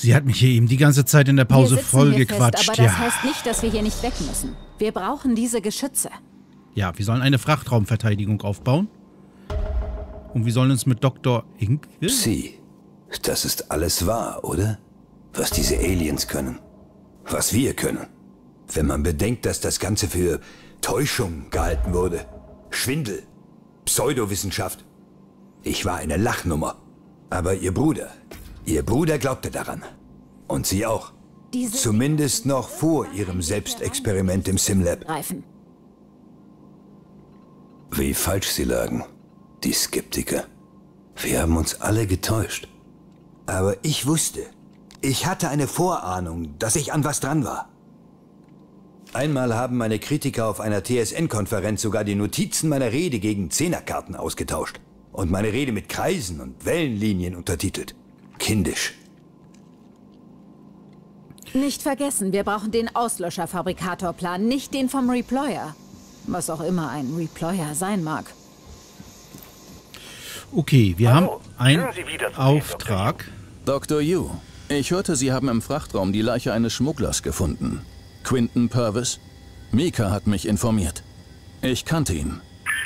Sie hat mich hier eben die ganze Zeit in der Pause wir sitzen voll hier gequatscht. Fest, aber ja. das heißt nicht, dass wir hier nicht weg müssen. Wir brauchen diese Geschütze. ja, wir sollen eine Frachtraumverteidigung aufbauen. Und wir sollen uns mit Dr. Ink. Sie, das ist alles wahr, oder? Was diese Aliens können. Was wir können. Wenn man bedenkt, dass das Ganze für Täuschung gehalten wurde. Schwindel. Pseudowissenschaft. Ich war eine Lachnummer. Aber ihr Bruder, ihr Bruder glaubte daran. Und sie auch. Diese Zumindest noch vor ihrem Selbstexperiment im Simlab. greifen. Wie falsch sie lagen. Die Skeptiker. Wir haben uns alle getäuscht. Aber ich wusste. Ich hatte eine Vorahnung, dass ich an was dran war. Einmal haben meine Kritiker auf einer TSN-Konferenz sogar die Notizen meiner Rede gegen Zehnerkarten ausgetauscht. Und meine Rede mit Kreisen und Wellenlinien untertitelt. Kindisch. Nicht vergessen, wir brauchen den Auslöscherfabrikatorplan, nicht den vom Reployer. Was auch immer ein Reployer sein mag. Okay, wir haben Hallo, einen Sie wiederzusehen, Auftrag. Dr. Yu, ich hörte, Sie haben im Frachtraum die Leiche eines Schmugglers gefunden. Quinton Purvis? Mika hat mich informiert. Ich kannte ihn.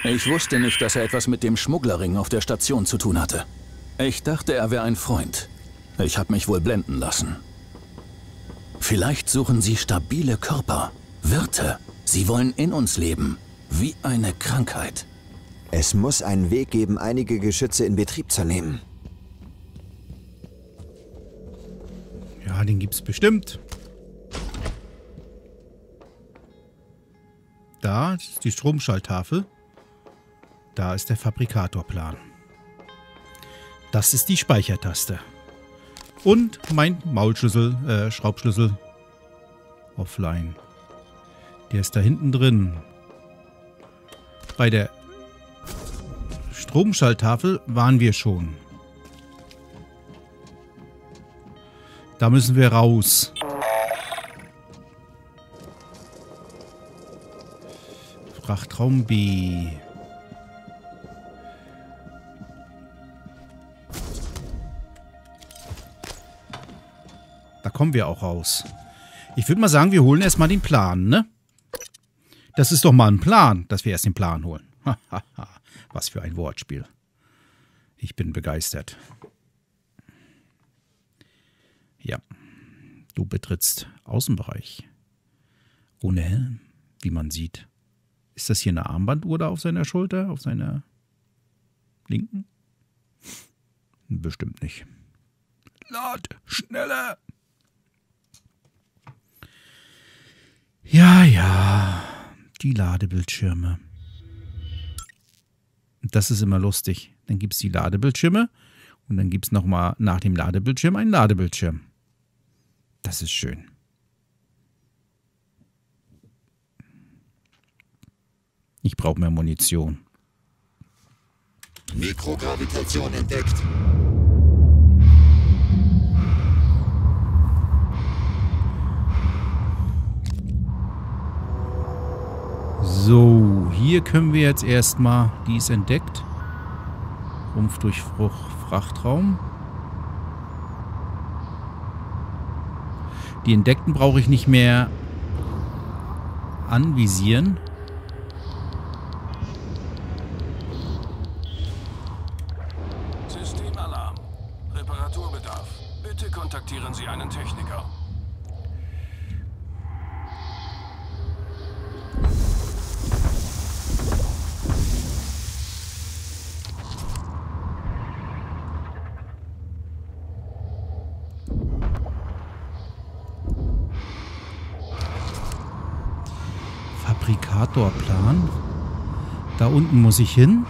Ich wusste nicht, dass er etwas mit dem Schmugglerring auf der Station zu tun hatte. Ich dachte, er wäre ein Freund. Ich habe mich wohl blenden lassen. Vielleicht suchen Sie stabile Körper, Wirte. Sie wollen in uns leben, wie eine Krankheit. Es muss einen Weg geben, einige Geschütze in Betrieb zu nehmen. Ja, den gibt's bestimmt. Da ist die Stromschalttafel. Da ist der Fabrikatorplan. Das ist die Speichertaste. Und mein Maulschlüssel, äh, Schraubschlüssel. Offline. Der ist da hinten drin. Bei der Stromschalttafel waren wir schon. Da müssen wir raus. Frachtraum B. kommen wir auch raus. Ich würde mal sagen, wir holen erstmal den Plan, ne? Das ist doch mal ein Plan, dass wir erst den Plan holen. Was für ein Wortspiel. Ich bin begeistert. Ja. Du betrittst Außenbereich. Ohne Helm, wie man sieht. Ist das hier eine Armbanduhr da auf seiner Schulter? Auf seiner linken? Bestimmt nicht. Lad, schneller! Ja, ja. Die Ladebildschirme. Das ist immer lustig. Dann gibt es die Ladebildschirme und dann gibt es nochmal nach dem Ladebildschirm einen Ladebildschirm. Das ist schön. Ich brauche mehr Munition. Mikrogravitation entdeckt. So, hier können wir jetzt erstmal, die ist entdeckt. Rumpf durch Frachtraum. Die entdeckten brauche ich nicht mehr anvisieren. Fabrikatorplan. Da unten muss ich hin.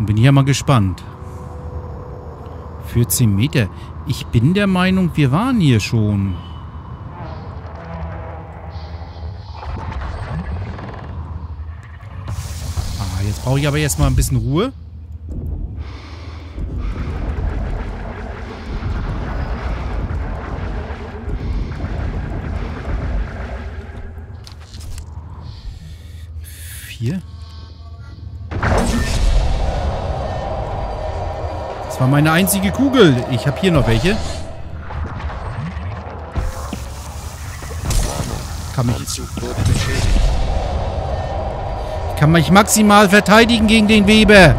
Bin hier mal gespannt. 14 Meter. Ich bin der Meinung, wir waren hier schon. Ah, jetzt brauche ich aber erstmal ein bisschen Ruhe. War meine einzige Kugel. Ich habe hier noch welche. Kann mich, beschädigt. kann mich maximal verteidigen gegen den Weber.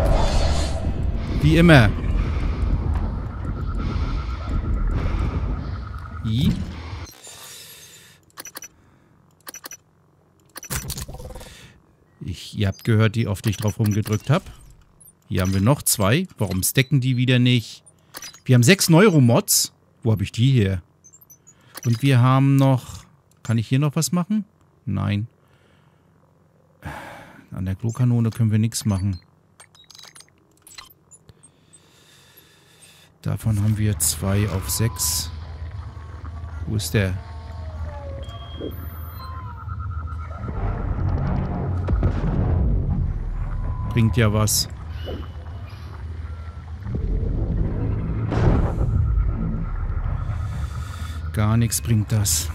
Wie immer. I. Ich, ihr habt gehört, wie oft ich drauf rumgedrückt habe. Hier haben wir noch zwei. Warum stacken die wieder nicht? Wir haben sechs Neuromods. Wo habe ich die her? Und wir haben noch... Kann ich hier noch was machen? Nein. An der Klokanone können wir nichts machen. Davon haben wir zwei auf sechs. Wo ist der? Bringt ja was. Gar nichts bringt das.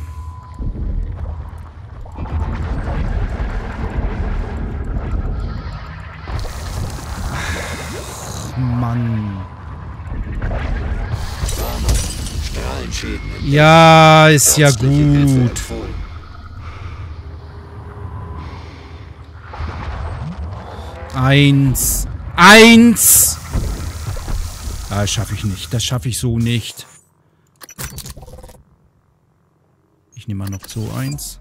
Ach, Mann. Ja, ist ja gut. Eins. Eins! Ah, das schaffe ich nicht. Das schaffe ich so nicht. Ich nehme mal noch so eins.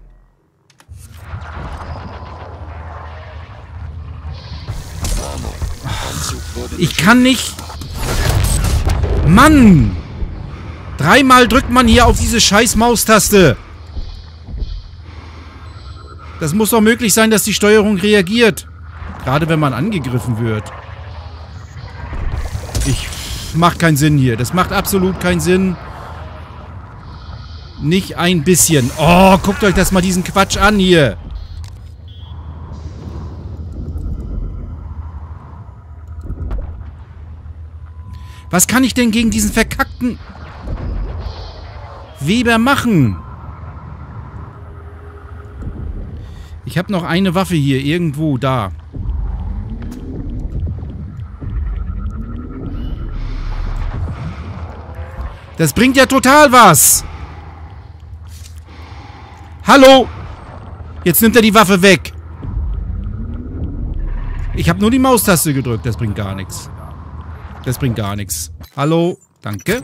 Ich kann nicht... Mann! Dreimal drückt man hier auf diese scheiß Maustaste. Das muss doch möglich sein, dass die Steuerung reagiert. Gerade wenn man angegriffen wird. Ich... Macht keinen Sinn hier. Das macht absolut keinen Sinn. Nicht ein bisschen. Oh, guckt euch das mal diesen Quatsch an hier. Was kann ich denn gegen diesen verkackten Weber machen? Ich habe noch eine Waffe hier, irgendwo da. Das bringt ja total was. Hallo? Jetzt nimmt er die Waffe weg. Ich habe nur die Maustaste gedrückt. Das bringt gar nichts. Das bringt gar nichts. Hallo? Danke.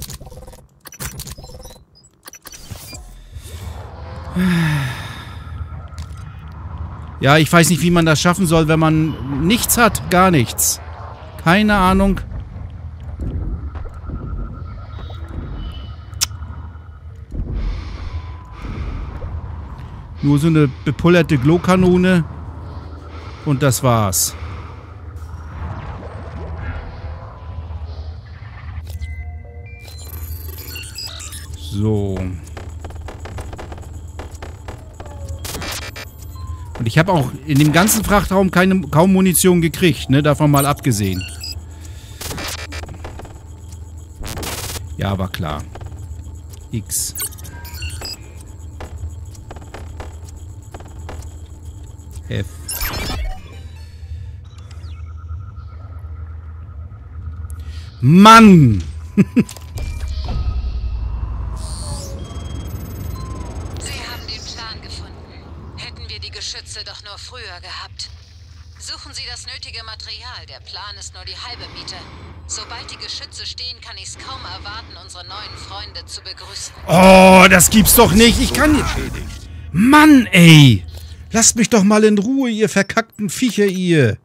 Ja, ich weiß nicht, wie man das schaffen soll, wenn man nichts hat. Gar nichts. Keine Ahnung. Nur so eine bepullerte Glowkanone. Und das war's. So. Und ich habe auch in dem ganzen Frachtraum keine, kaum Munition gekriegt, ne? Davon mal abgesehen. Ja, war klar. X. Mann! Sie haben den Plan gefunden. Hätten wir die Geschütze doch nur früher gehabt. Suchen Sie das nötige Material. Der Plan ist nur die halbe Miete. Sobald die Geschütze stehen, kann ich es kaum erwarten, unsere neuen Freunde zu begrüßen. Oh, das gibt's doch nicht. Ich kann... Mann, ey! Lasst mich doch mal in Ruhe, ihr verkackten Viecher, ihr.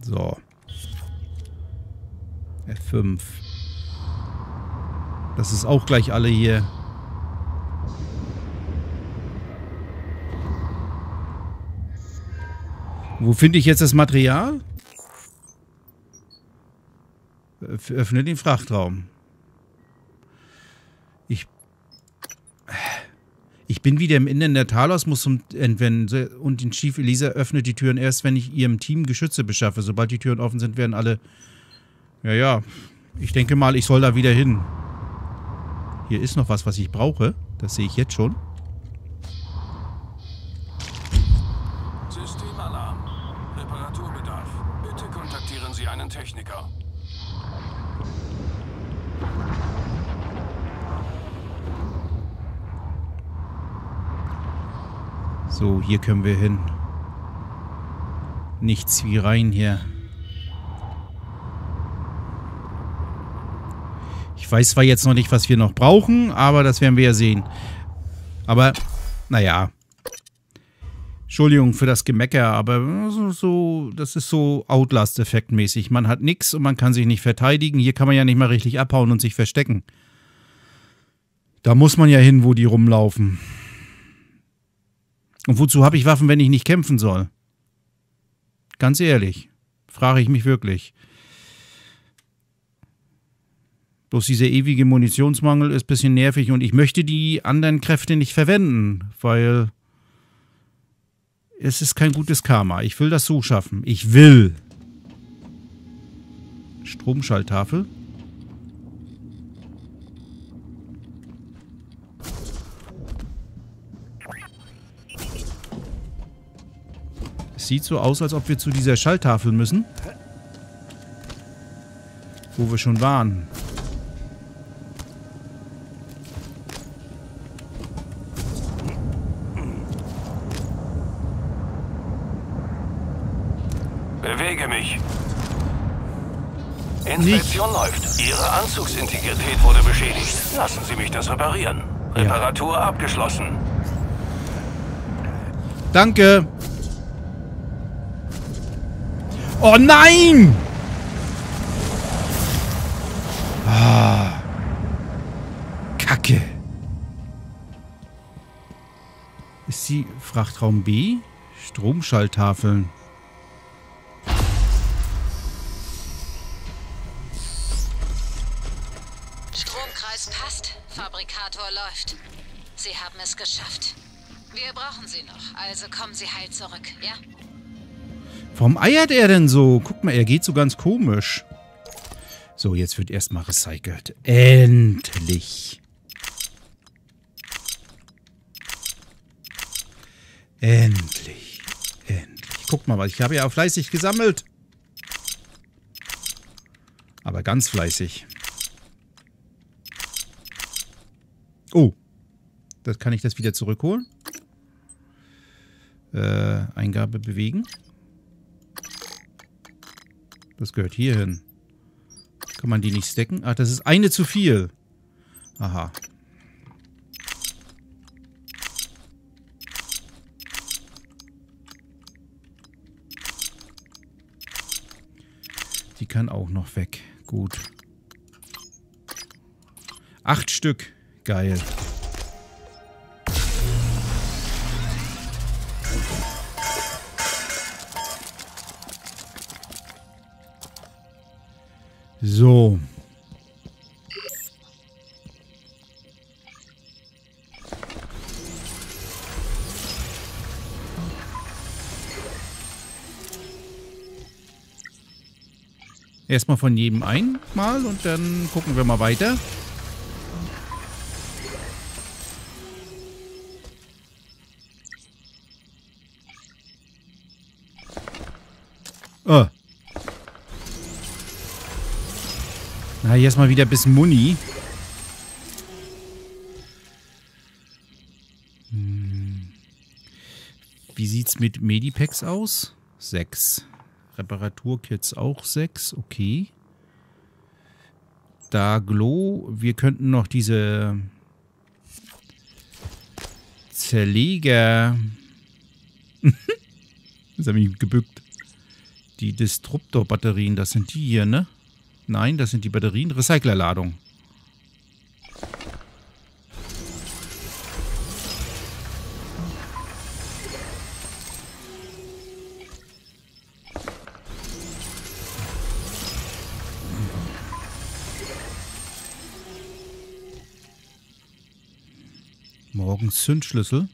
So. F5. Das ist auch gleich alle hier. Wo finde ich jetzt das Material? Öff- Öffne den Frachtraum. Ich ich bin wieder im Innern der Talos, muss zum entwenden und den Chief Elisa öffnet die Türen erst, wenn ich ihrem Team Geschütze beschaffe. Sobald die Türen offen sind, werden alle... Ja, ja. Ich denke mal, ich soll da wieder hin. Hier ist noch was, was ich brauche. Das sehe ich jetzt schon. Reparaturbedarf. Bitte kontaktieren Sie einen Techniker. So, hier können wir hin. Nichts wie rein hier. Ich weiß zwar jetzt noch nicht, was wir noch brauchen, aber das werden wir ja sehen. Aber, naja. Entschuldigung für das Gemecker, aber so, so das ist so Outlast-Effekt-mäßig. Man hat nichts und man kann sich nicht verteidigen. Hier kann man ja nicht mal richtig abhauen und sich verstecken. Da muss man ja hin, wo die rumlaufen. Und wozu habe ich Waffen, wenn ich nicht kämpfen soll? Ganz ehrlich, frage ich mich wirklich. Bloß dieser ewige Munitionsmangel ist ein bisschen nervig und ich möchte die anderen Kräfte nicht verwenden, weil es ist kein gutes Karma. Ich will das so schaffen. Ich will. Stromschalttafel. Es sieht so aus, als ob wir zu dieser Schalltafel müssen. Wo wir schon waren. Bewege mich. Inspektion läuft. Ihre Anzugsintegrität wurde beschädigt. Lassen Sie mich das reparieren. Reparatur abgeschlossen. Danke. Oh nein! Ah. Kacke. Ist sie Frachtraum B? Stromschalttafeln. Warum eiert er denn so? Guck mal, er geht so ganz komisch. So, jetzt wird erstmal recycelt. Endlich. Endlich. Endlich. Guck mal, ich habe ja fleißig gesammelt. Aber ganz fleißig. Oh. Das kann ich das wieder zurückholen. Äh, Eingabe bewegen. Das gehört hier hin. Kann man die nicht stacken? Ach, das ist eine zu viel. Aha. Die kann auch noch weg. Gut. Acht Stück. Geil. So. Erstmal von jedem einmal und dann gucken wir mal weiter. Oh. Na, hier ist mal wieder bisschen Muni. Hm. Wie sieht's mit Medipacks aus? Sechs. Reparaturkits auch sechs. Okay. Da Glow. Wir könnten noch diese Zerleger. das habe ich gebückt. Die Disruptor-Batterien, das sind die hier, ne? Nein, das sind die Batterien. Recyclerladung. Morgens Zündschlüssel.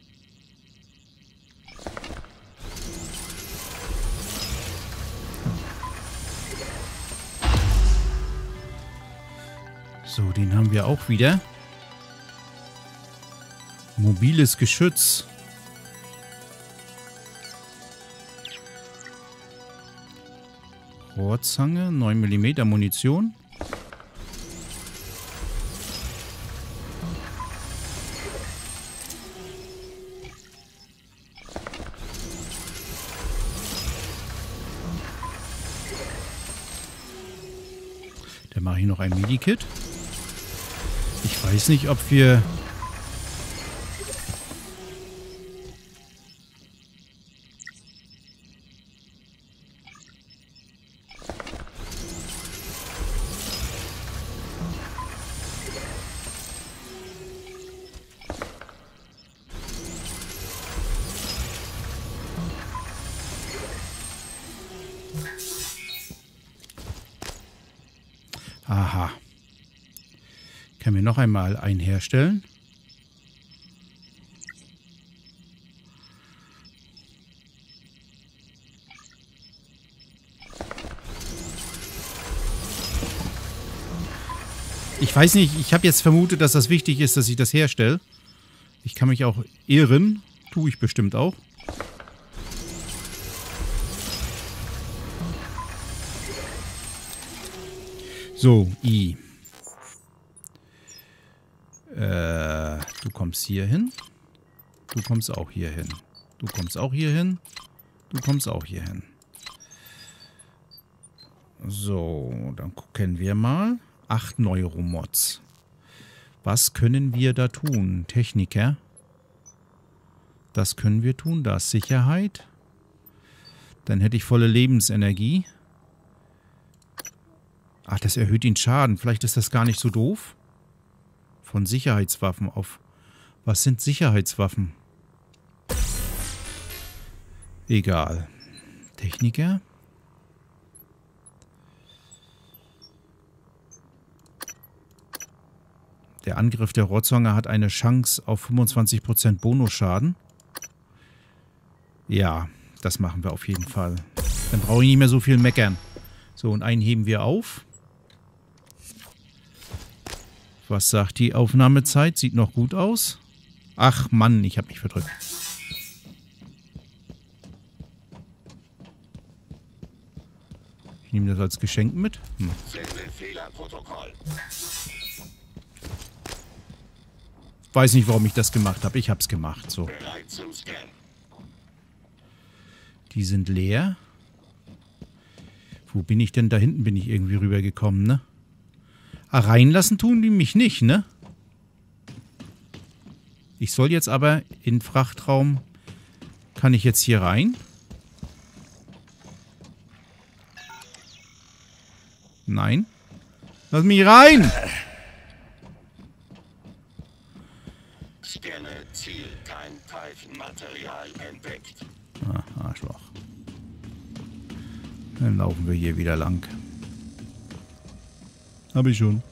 Wieder. Mobiles Geschütz. Rohrzange, 9 mm Munition. Dann mache noch ein Medikit. Ich weiß nicht, ob wir... noch einmal einen herstellen? Ich weiß nicht, ich habe jetzt vermutet, dass das wichtig ist, dass ich das herstelle. Ich kann mich auch irren. Tue ich bestimmt auch. So, I. kommst hier hin. Du kommst auch hier hin. Du kommst auch hier hin. Du kommst auch hier hin. So, dann gucken wir mal. Acht Neuromods. Was können wir da tun? Techniker. Das können wir tun. Da ist Sicherheit. Dann hätte ich volle Lebensenergie. Ach, das erhöht den Schaden. Vielleicht ist das gar nicht so doof. Von Sicherheitswaffen auf... Was sind Sicherheitswaffen? Egal. Techniker. Der Angriff der Rotzonge hat eine Chance auf 25% Bonusschaden. Ja, das machen wir auf jeden Fall. Dann brauche ich nicht mehr so viel meckern. So, und einen heben wir auf. Was sagt die Aufnahmezeit? Sieht noch gut aus. Ach Mann, ich habe mich verdrückt. Ich nehme das als Geschenk mit. Hm. Weiß nicht, warum ich das gemacht habe. Ich habe es gemacht. So. Die sind leer. Wo bin ich denn? Da hinten bin ich irgendwie rübergekommen, ne? Ah, reinlassen tun die mich nicht, ne? Ich soll jetzt aber in Frachtraum... Kann ich jetzt hier rein? Nein. Lass mich rein! Scanne Ziel, kein Pfeifenmaterial entdeckt. Ah, Arschloch. Dann laufen wir hier wieder lang. Habe ich schon.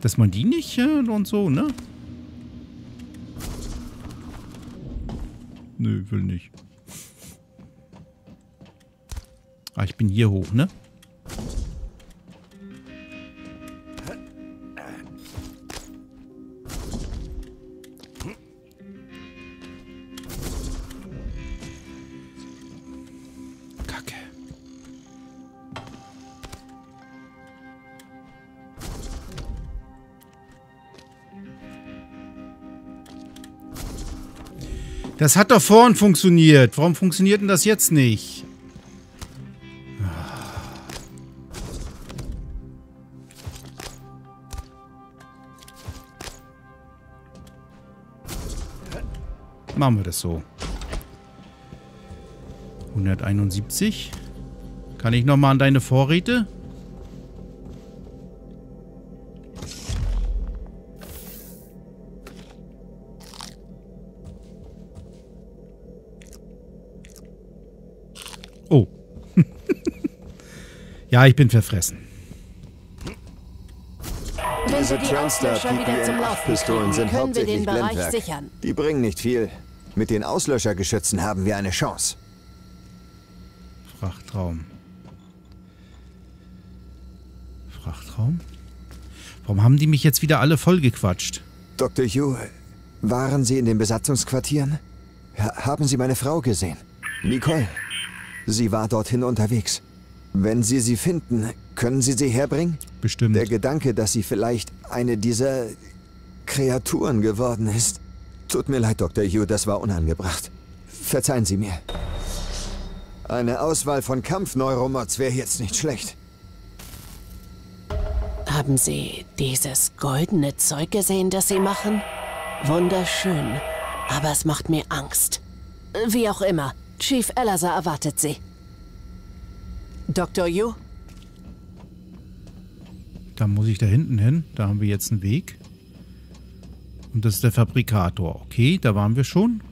Dass man die nicht äh, und so, ne? Nö, will nicht. Ah, ich bin hier hoch, ne? Das hat doch vorhin funktioniert. Warum funktioniert denn das jetzt nicht? Machen wir das so. 171. Kann ich nochmal an deine Vorräte? Ja, ich bin verfressen. Diese die Transter Auslöscher wieder zum Laufen PPM-8-Pistolen kriegen, sind können wir den hauptsächlich Bereich Blendwerk. sichern. Die bringen nicht viel. Mit den Auslöschergeschützen haben wir eine Chance. Frachtraum. Frachtraum? Warum haben die mich jetzt wieder alle vollgequatscht? Dr. Yu, waren Sie in den Besatzungsquartieren? Ha haben Sie meine Frau gesehen? Nicole. Sie war dorthin unterwegs. Wenn Sie sie finden, können Sie sie herbringen? Bestimmt. Der Gedanke, dass sie vielleicht eine dieser Kreaturen geworden ist. Tut mir leid, Dr. Hugh, das war unangebracht. Verzeihen Sie mir. Eine Auswahl von Kampfneuromods wäre jetzt nicht schlecht. Haben Sie dieses goldene Zeug gesehen, das Sie machen? Wunderschön. Aber es macht mir Angst. Wie auch immer. Chief Elazar erwartet Sie. Dr. Yu? Da muss ich da hinten hin. Da haben wir jetzt einen Weg. Und das ist der Fabrikator. Okay, da waren wir schon.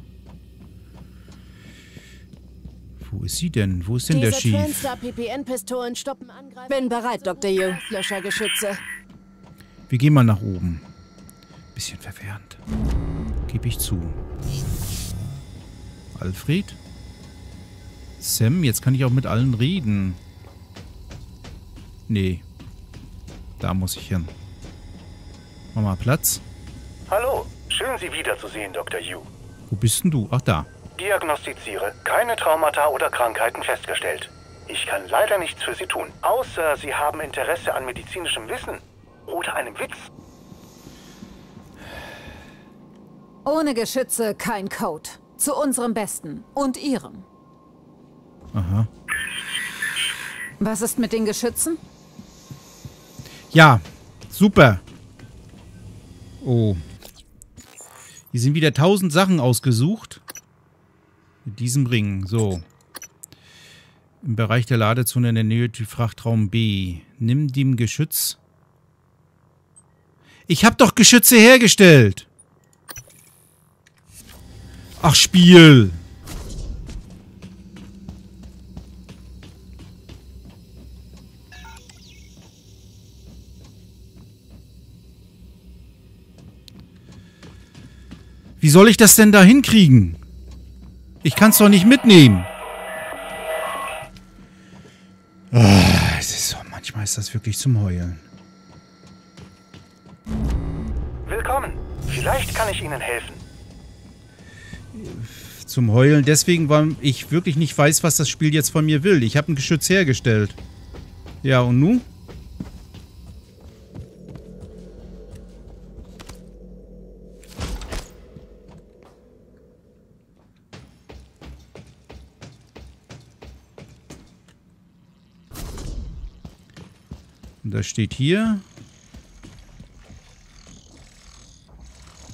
Wo ist sie denn? Wo ist denn der Diese Chief? Transtar-PPN-Pistolen stoppen Angreifer. Bin bereit, Dr. Yu. Löschergeschütze. Wir gehen mal nach oben. Bisschen verwirrend. Gebe ich zu. Alfred? Sam, jetzt kann ich auch mit allen reden. Nee. Da muss ich hin. Mach mal Platz. Hallo, schön Sie wiederzusehen, Dr. Yu. Wo bist denn du? Ach, da. Diagnostiziere keine Traumata oder Krankheiten festgestellt. Ich kann leider nichts für Sie tun, außer Sie haben Interesse an medizinischem Wissen oder einem Witz. Ohne Geschütze kein Code. Zu unserem Besten und Ihrem. Aha. Was ist mit den Geschützen? Ja, super. Oh. Hier sind wieder tausend Sachen ausgesucht. Mit diesem Ring. So. Im Bereich der Ladezone in der Nähe die Frachtraum B. Nimm dem Geschütz. Ich hab doch Geschütze hergestellt. Ach, Spiel. Wie soll ich das denn da hinkriegen? Ich kann es doch nicht mitnehmen. Ah, es ist so, manchmal ist das wirklich zum Heulen. Willkommen. Vielleicht kann ich Ihnen helfen. Zum Heulen deswegen, weil ich wirklich nicht weiß, was das Spiel jetzt von mir will. Ich habe ein Geschütz hergestellt. Ja, und nun? Und das steht hier.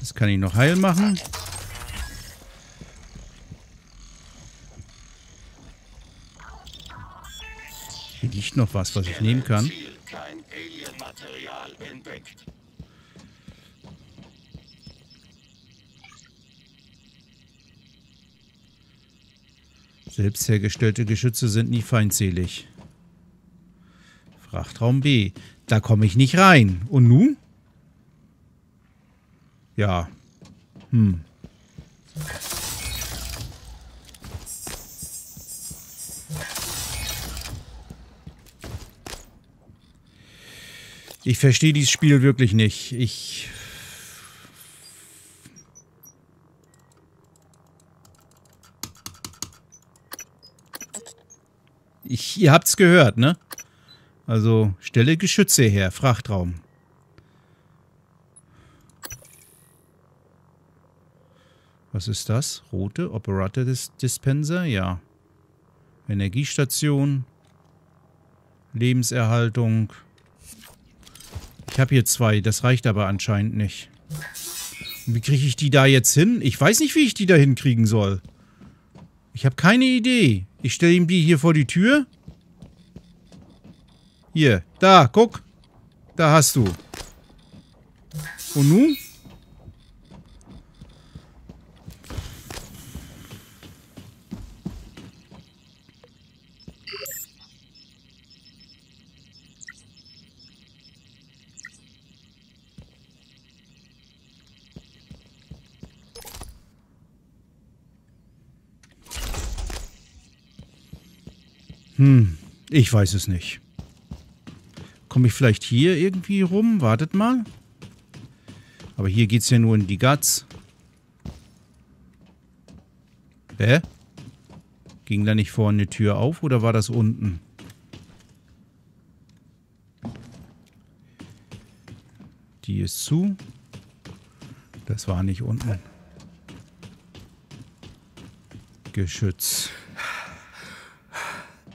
Das kann ich noch heil machen. Hier liegt noch was, was ich nehmen kann. Selbst hergestellte Geschütze sind nie feindselig. Frachtraum B. Da komme ich nicht rein. Und nun? Ja. Hm. Ich verstehe dieses Spiel wirklich nicht. Ich. Ich, ihr habt's gehört, ne? Also, stelle Geschütze her, Frachtraum. Was ist das? Rote Operator Dis Dispenser? Ja. Energiestation. Lebenserhaltung. Ich habe hier zwei, das reicht aber anscheinend nicht. Wie kriege ich die da jetzt hin? Ich weiß nicht, wie ich die da hinkriegen soll. Ich habe keine Idee. Ich stelle ihm die hier vor die Tür. Hier, da, guck. Da hast du. Und nun? Hm, ich weiß es nicht. Komme ich vielleicht hier irgendwie rum? Wartet mal. Aber hier geht es ja nur in die Guts. Hä? Ging da nicht vorne eine Tür auf oder war das unten? Die ist zu. Das war nicht unten. Geschütz.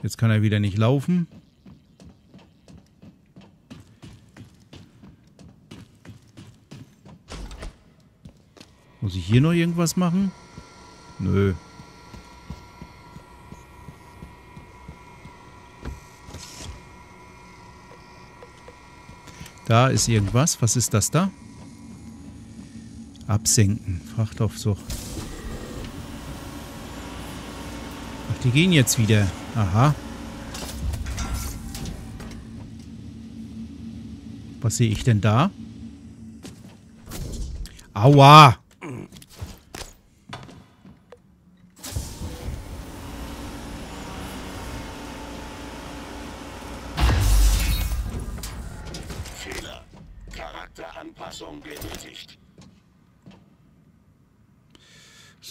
Jetzt kann er wieder nicht laufen. Muss ich hier noch irgendwas machen? Nö. Da ist irgendwas. Was ist das da? Absenken. Frachtaufzug. Ach, die gehen jetzt wieder. Aha. Was sehe ich denn da? Aua!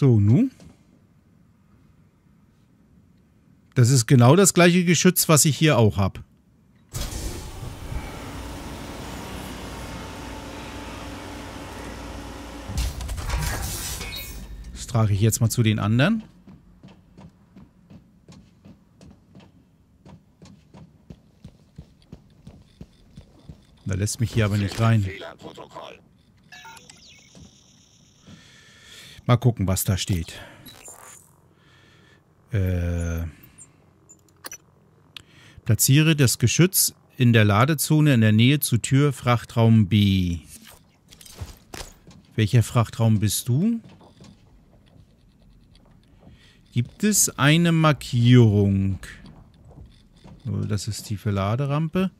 So, nun. Das ist genau das gleiche Geschütz, was ich hier auch habe. Das trage ich jetzt mal zu den anderen. Da lässt mich hier aber nicht rein. Fehlerprotokoll. Mal gucken, was da steht. Äh, platziere das Geschütz in der Ladezone in der Nähe zu Tür Frachtraum B. Welcher Frachtraum bist du? Gibt es eine Markierung? Das ist die Verladerampe.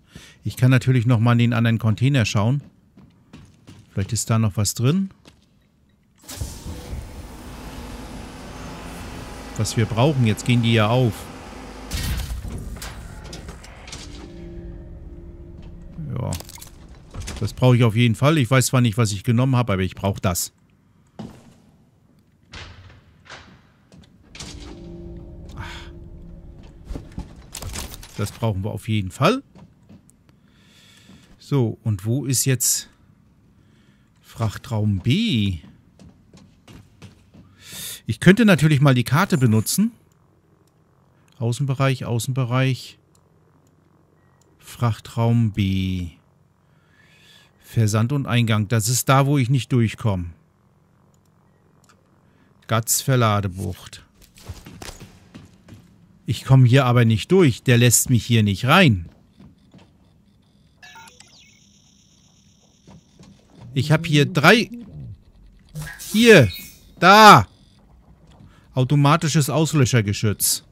Ich kann natürlich noch mal in den anderen Container schauen. Vielleicht ist da noch was drin. Was wir brauchen. Jetzt gehen die ja auf. Ja. Das brauche ich auf jeden Fall. Ich weiß zwar nicht, was ich genommen habe, aber ich brauche das. Ach. Das brauchen wir auf jeden Fall. So, und wo ist jetzt Frachtraum B? Ich könnte natürlich mal die Karte benutzen. Außenbereich, Außenbereich. Frachtraum B. Versand und Eingang. Das ist da, wo ich nicht durchkomme. Gatz Verladebucht. Ich komme hier aber nicht durch. Der lässt mich hier nicht rein. Ich habe hier drei... Hier. Da. Automatisches Auslöschergeschütz.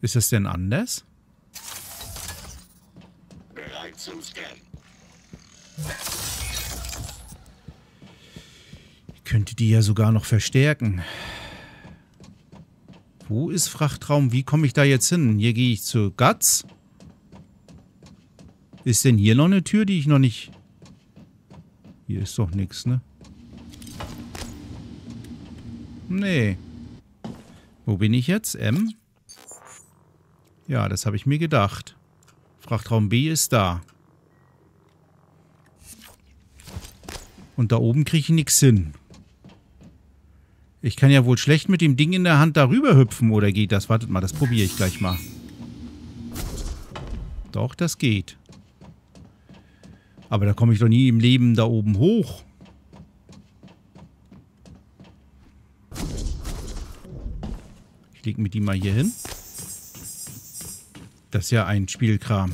Ist es denn anders? Bereit zum Scan. Ich könnte die ja sogar noch verstärken. Wo ist Frachtraum? Wie komme ich da jetzt hin? Hier gehe ich zu Guts. Ist denn hier noch eine Tür, die ich noch nicht... Hier ist doch nichts, ne? Nee. Wo bin ich jetzt? M? Ja, das habe ich mir gedacht. Frachtraum B ist da. Und da oben kriege ich nichts hin. Ich kann ja wohl schlecht mit dem Ding in der Hand darüber hüpfen, oder geht das? Wartet mal, das probiere ich gleich mal. Doch, das geht. Aber da komme ich doch nie im Leben da oben hoch. Ich lege mir die mal hier hin. Das ist ja ein Spielkram.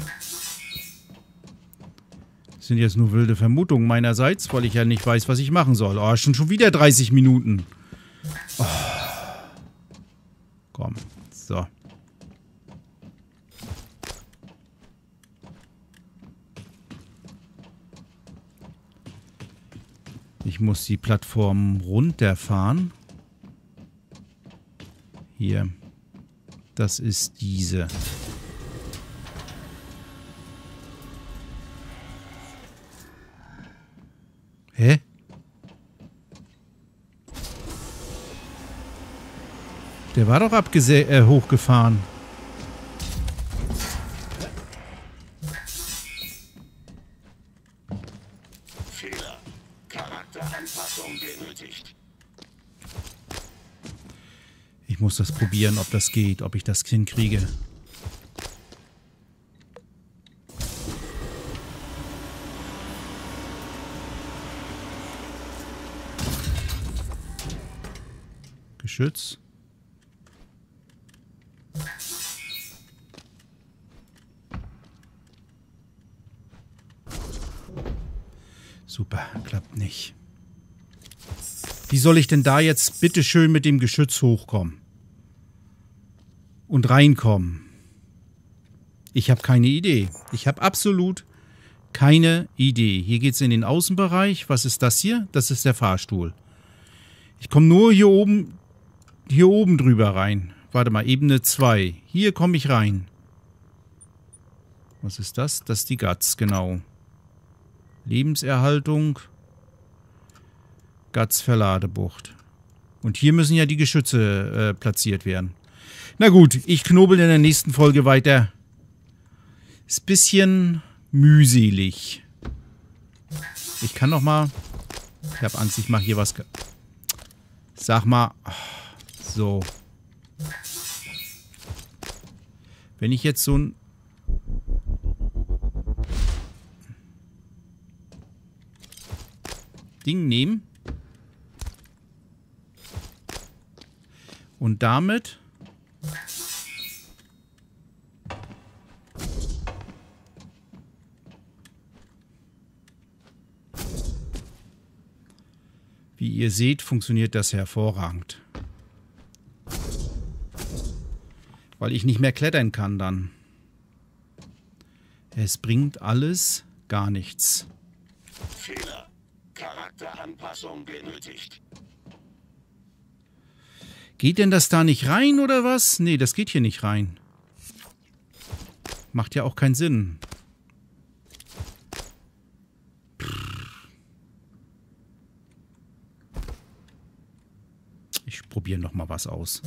Das sind jetzt nur wilde Vermutungen meinerseits, weil ich ja nicht weiß, was ich machen soll. Oh, schon schon wieder 30 Minuten. Oh. Komm. So. Ich muss die Plattform runterfahren. Hier. Das ist diese. Hä? Der war doch abgese äh, hochgefahren. Das probieren, ob das geht, ob ich das hinkriege. Geschütz. Super, klappt nicht. Wie soll ich denn da jetzt bitteschön mit dem Geschütz hochkommen? Und reinkommen? Ich habe keine Idee. Ich habe absolut keine Idee. Hier geht es in den Außenbereich. Was ist das hier? Das ist der Fahrstuhl. Ich komme nur hier oben, hier oben drüber rein. Warte mal, Ebene 2. Hier komme ich rein. Was ist das? Das ist die Guts, genau. Lebenserhaltung. Guts Verladebucht. Und hier müssen ja die Geschütze äh, platziert werden. Na gut, ich knobel in der nächsten Folge weiter. Ist ein bisschen mühselig. Ich kann noch mal... Ich habe Angst, ich mache hier was... Sag mal... So. Wenn ich jetzt so ein... Ding nehme und damit Wie ihr seht, funktioniert das hervorragend. Weil ich nicht mehr klettern kann dann. Es bringt alles gar nichts. Fehler. Charakteranpassung benötigt. Geht denn das da nicht rein oder was? Nee, das geht hier nicht rein. Macht ja auch keinen Sinn. Ich probiere noch mal was aus.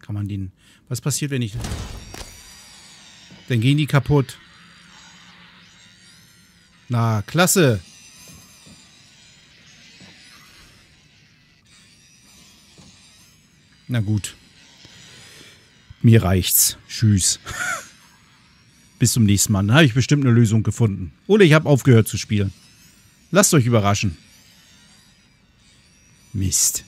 Kann man den... Was passiert, wenn ich... Dann gehen die kaputt. Na, klasse. Na gut. Mir reicht's. Tschüss. Bis zum nächsten Mal. Dann habe ich bestimmt eine Lösung gefunden. Oder ich habe aufgehört zu spielen. Lasst euch überraschen. Mist.